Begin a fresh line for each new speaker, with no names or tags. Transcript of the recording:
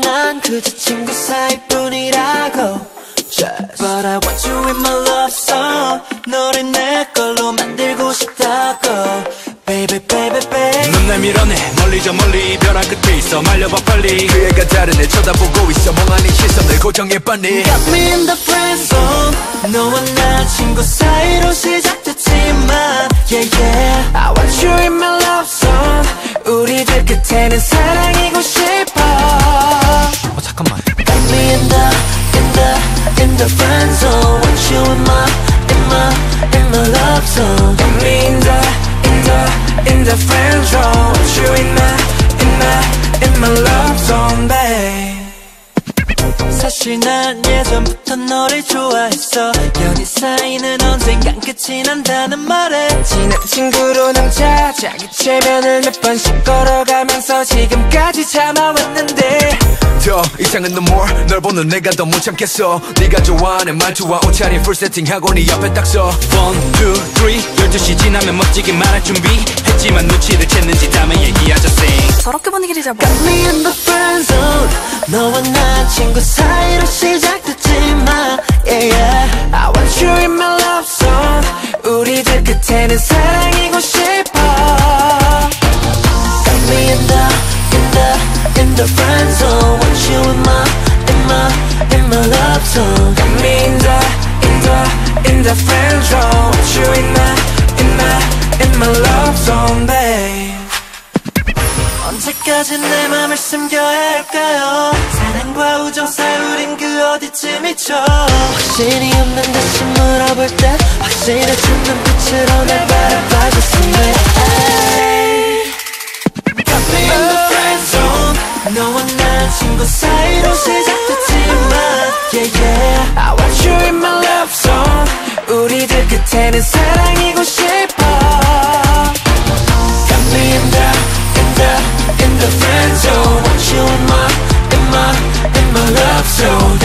난 그저 친구 사이뿐이라고. Just. But I want you in my love song. 너를 내 걸로 만들고 싶다고. Baby baby baby.
눈 내밀어내. 멀리 저 멀리. 벼랑 끝에 있어. 말려봐 빨리.
그 애가 다른 애 쳐다보고 있어. 멍하니 시선을 고정해 빨리.
Got me in the friend zone. 너와 나 친구 사이로 시작됐지만 Yeah yeah. I want you in my love song. 우리들 끝에는 사랑이 Got me in the in the in the friend zone you in my in my in my love zone
babe
사실 난 예전부터 너를 좋아했어 연인 사이는 언젠간 끝이 난다는 말에
친한 친구로 남자 자기 최면을 몇 번씩 걸어가면서 지금까지 참아왔는데 더 이상은 no more 널 보는 내가 더 못 참겠어 네가 좋아하는 말투와 옷차림 풀 세팅하고 네 옆에 딱서
One, two, three 12시 지나면 멋지게 말할 준비 했지만 눈치를 챘는지 다음에 얘기하자 sing
저렇게 분위기를 잡아
Got me in the friend zone 너와 나 친구 사이로 시작됐지만 Yeah yeah
I want you in my love song 우리들 끝에는 사랑이고 싶어
Got me in the in the in the friend zone you in my in my in my love zone
Got me in the in the in the friend zone Want you in my in my in my love zone babe
언제까지 내 맘을 숨겨야 할까요 사랑과 우정 사이 우린 그 어디쯤이죠 확신이 없는 듯이 물어볼 때 확실해진 눈빛으로 날 바라봐줬으면 친구 사이로 시작됐지만 Yeah yeah
I want you in my love zone 우리들 끝에는 사랑이고 싶어
Got me in the in the in the friend zone Want you in my in my in my love zone